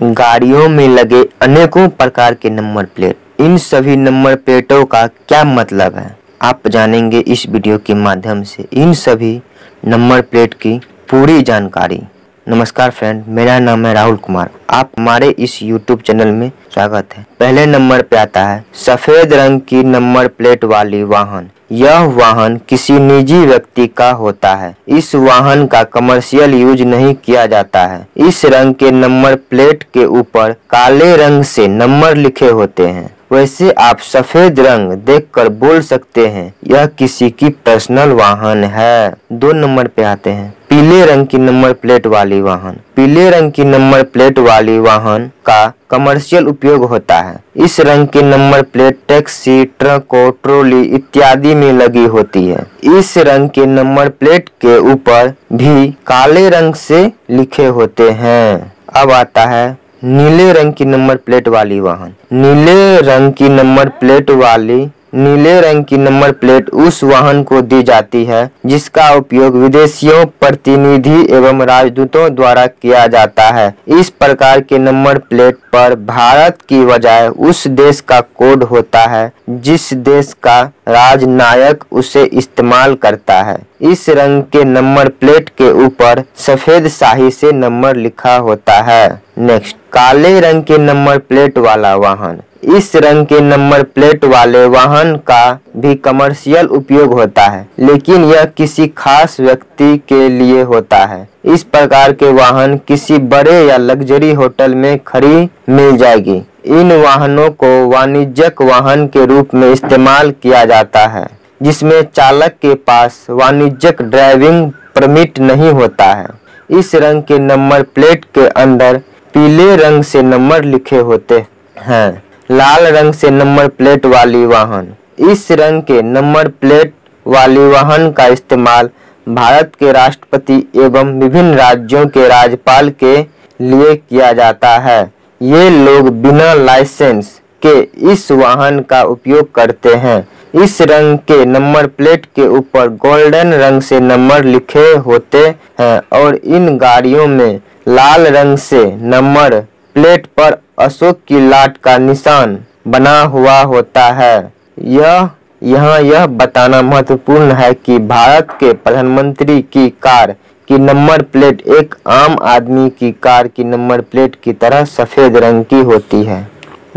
गाड़ियों में लगे अनेकों प्रकार के नंबर प्लेट। इन सभी नंबर प्लेटों का क्या मतलब है? आप जानेंगे इस वीडियो के माध्यम से। इन सभी नंबर प्लेट की पूरी जानकारी। नमस्कार फ्रेंड, मेरा नाम है राहुल कुमार। आप हमारे इस यूट्यूब चैनल में स्वागत है। पहले नंबर पे आता है, सफ़ेद रंग की नंबर प्लेट वाली वाहन। यह वाहन किसी निजी व्यक्ति का होता है। इस वाहन का कमर्शियल यूज़ नहीं किया जाता है। इस रंग के नंबर प्लेट के ऊपर काले रंग से नंबर लिखे होते हैं। वैसे आप सफ़ेद रंग देखकर बोल सकते हैं, यह किसी की पर्सनल वाहन है। दो नंबर पे आते हैं। पीले रंग की नंबर प्लेट वाली वाहन। पीले रंग की नंबर प्लेट वाली वाहन का कमर्शियल उपयोग होता है। इस रंग की नंबर प्लेट टैक्सी, ट्रकों, ट्रोली इत्यादि में लगी होती है। इस रंग के नंबर प्लेट के ऊपर भी काले रंग से लिखे होते हैं। अब आता है नीले रंग की नंबर प्लेट वाली वाहन। नीले रंग की नंबर प्लेट वाली, नीले रंग की नंबर प्लेट उस वाहन को दी जाती है, जिसका उपयोग विदेशियों, प्रतिनिधि एवं राजदूतों द्वारा किया जाता है। इस प्रकार के नंबर प्लेट पर भारत की बजाय उस देश का कोड होता है, जिस देश का राजनायक उसे इस्तेमाल करता है। इस रंग के नंबर प्लेट के ऊपर सफ़ेद शाही से नंबर लिखा होता है। नेक्स्ट। काले रंग के नंबर प्लेट वाला वाहन। इस रंग के नंबर प्लेट वाले वाहन का भी कमर्शियल उपयोग होता है, लेकिन यह किसी खास व्यक्ति के लिए होता है। इस प्रकार के वाहन किसी बड़े या लग्जरी होटल में खड़ी मिल जाएगी। इन वाहनों को वाणिज्यिक वाहन के रूप में इस्तेमाल किया जाता है, जिसमें चालक के पास वाणिज्यिक ड्राइविंग परमिट नहीं होता है। इस रंग के नंबर प्लेट के अंदर पीले रंग से नंबर लिखे होते हैं। लाल रंग से नंबर प्लेट वाली वाहन। इस रंग के नंबर प्लेट वाली वाहन का इस्तेमाल भारत के राष्ट्रपति एवं विभिन्न राज्यों के राज्यपाल के लिए किया जाता है। ये लोग बिना लाइसेंस के इस वाहन का उपयोग करते हैं। इस रंग के नंबर प्लेट के ऊपर गोल्डन रंग से नंबर लिखे होते हैं और इन गाड़ियों में लाल रंग से नंबर प्लेट पर अशोक की लाट का निशान बना हुआ होता है। यह, यहाँ यह बताना महत्वपूर्ण है कि भारत के प्रधानमंत्री की कार की नंबर प्लेट एक आम आदमी की कार की नंबर प्लेट की तरह सफ़ेद रंग की होती है।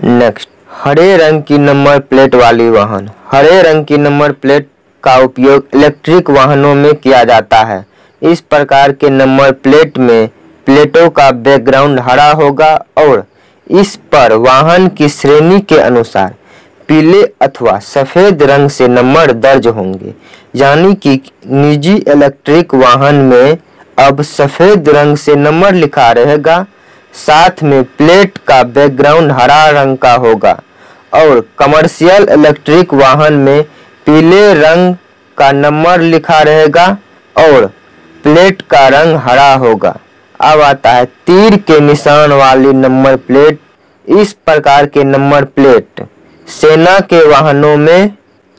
नेक्स्ट हरे रंग की नंबर प्लेट वाली वाहन। हरे रंग की नंबर प्लेट का उपयोग इलेक्ट्रिक वाहनों में किया जाता है। इस प्रकार के नंबर प्लेट में प्लेटों का बैकग्राउंड हरा होगा और इस पर वाहन की श्रेणी के अनुसार पीले अथवा सफ़ेद रंग से नंबर दर्ज होंगे, यानी कि निजी इलेक्ट्रिक वाहन में अब सफ़ेद रंग से नंबर लिखा रहेगा, साथ में प्लेट का बैकग्राउंड हरा रंग का होगा और कमर्शियल इलेक्ट्रिक वाहन में पीले रंग का नंबर लिखा रहेगा और प्लेट का रंग हरा होगा। अब आता है तीर के निशान वाली नंबर प्लेट। इस प्रकार के नंबर प्लेट सेना के वाहनों में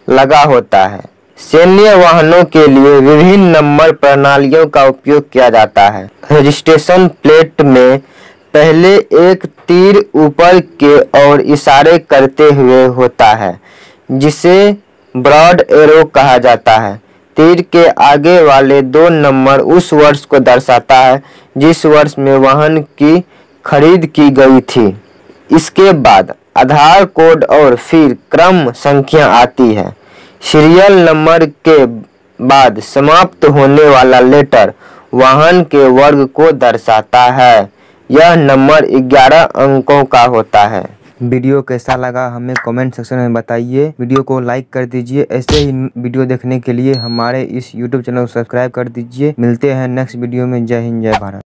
लगा होता है। सैन्य वाहनों के लिए विभिन्न नंबर प्रणालियों का उपयोग किया जाता है। रजिस्ट्रेशन प्लेट में पहले एक तीर ऊपर के और इशारे करते हुए होता है, जिसे ब्रॉड एरो कहा जाता है। तीर के आगे वाले दो नंबर उस वर्ष को दर्शाता है, जिस वर्ष में वाहन की खरीद की गई थी। इसके बाद आधार कोड और फिर क्रम संख्या आती है। सीरियल नंबर के बाद समाप्त होने वाला लेटर वाहन के वर्ग को दर्शाता है। यह नंबर 11 अंकों का होता है। वीडियो कैसा लगा हमें कमेंट सेक्शन में बताइए। वीडियो को लाइक कर दीजिए। ऐसे ही वीडियो देखने के लिए हमारे इस यूट्यूब चैनल को सब्सक्राइब कर दीजिए। मिलते हैं नेक्स्ट वीडियो में। जय हिंद, जय भारत।